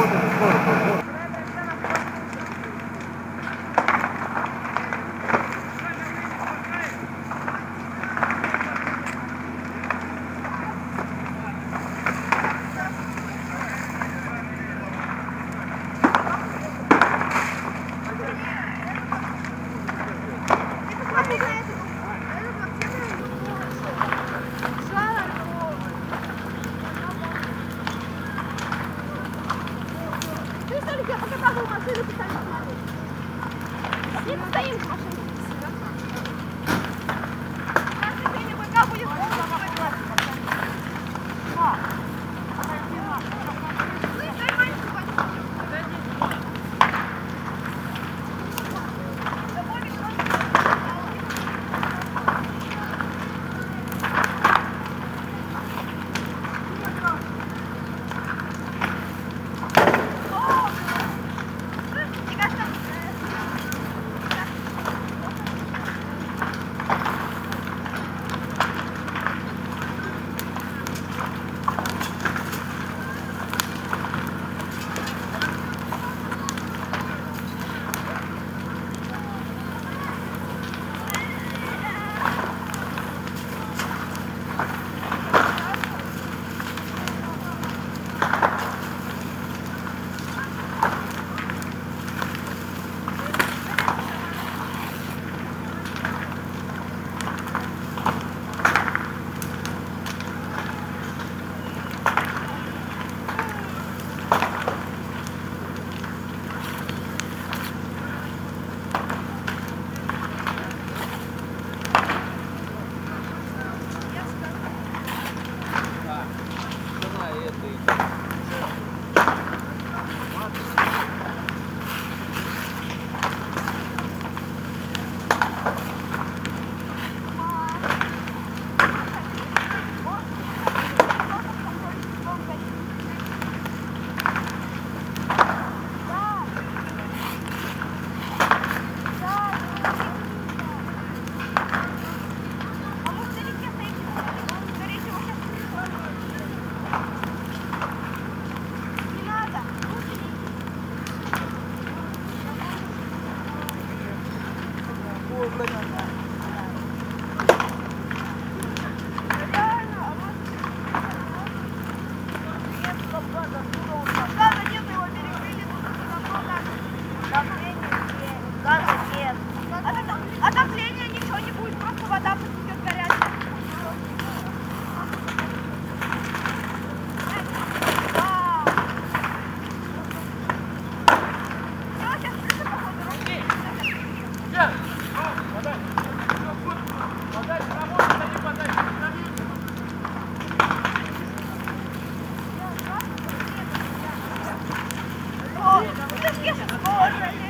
Watersport. Вот. Я показала машину, пытаюсь смотреть. Не постоим в машине. at the くれたんだ。Yes, it's a good.